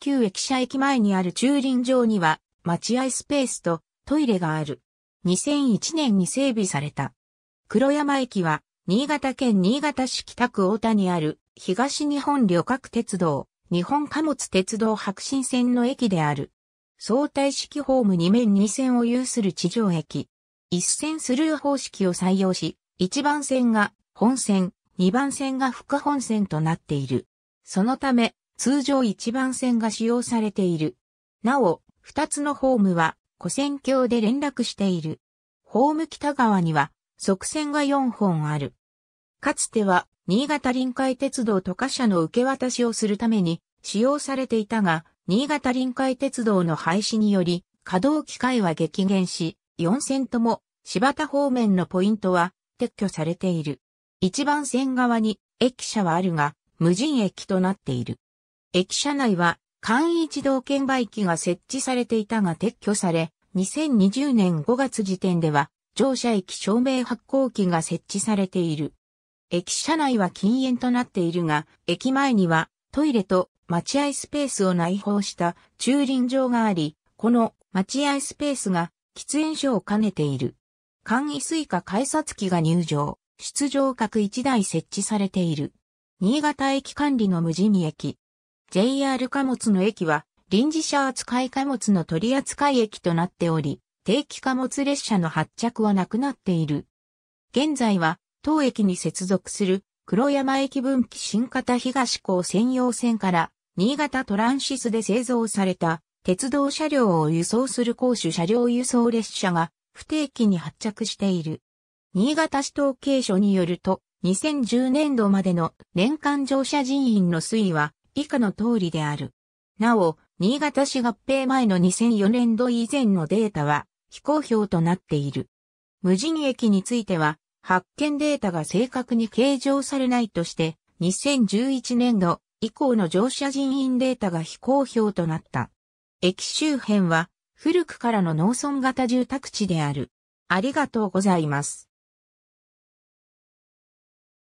旧駅舎駅前にある駐輪場には待合スペースとトイレがある。2001年に整備された。黒山駅は新潟県新潟市北区大田にある東日本旅客鉄道、日本貨物鉄道白新線の駅である。相対式ホーム2面2線を有する地上駅。一線スルー方式を採用し、1番線が本線、2番線が副本線となっている。そのため、通常1番線が使用されている。なお、2つのホームは、古線橋で連絡している。ホーム北側には、側線が4本ある。かつては、新潟臨海鉄道と貨車の受け渡しをするために使用されていたが、新潟臨海鉄道の廃止により、稼働機会は激減し、4線とも柴田方面のポイントは撤去されている。一番線側に駅舎はあるが、無人駅となっている。駅舎内は簡易自動券売機が設置されていたが撤去され、2020年5月時点では乗車駅証明発行機が設置されている。駅舎内は禁煙となっているが、駅前にはトイレと待合スペースを内包した駐輪場があり、この待合スペースが喫煙所を兼ねている。簡易 Suica改札機が入場・出場各1台設置されている。新潟駅管理の無人駅。JR 貨物の駅は臨時車扱い貨物の取扱い駅となっており、定期貨物列車の発着はなくなっている。現在は当駅に接続する黒山駅分岐新潟東港専用線から新潟トランシスで製造された鉄道車両を輸送する甲種車両輸送列車が不定期に発着している。新潟市統計所によると、2010年度までの年間乗車人員の推移は以下の通りである。なお、新潟市合併前の2004年度以前のデータは非公表となっている。無人駅については、発見データが正確に計上されないとして、2011年度以降の乗車人員データが非公表となった。駅周辺は古くからの農村型住宅地である。ありがとうございます。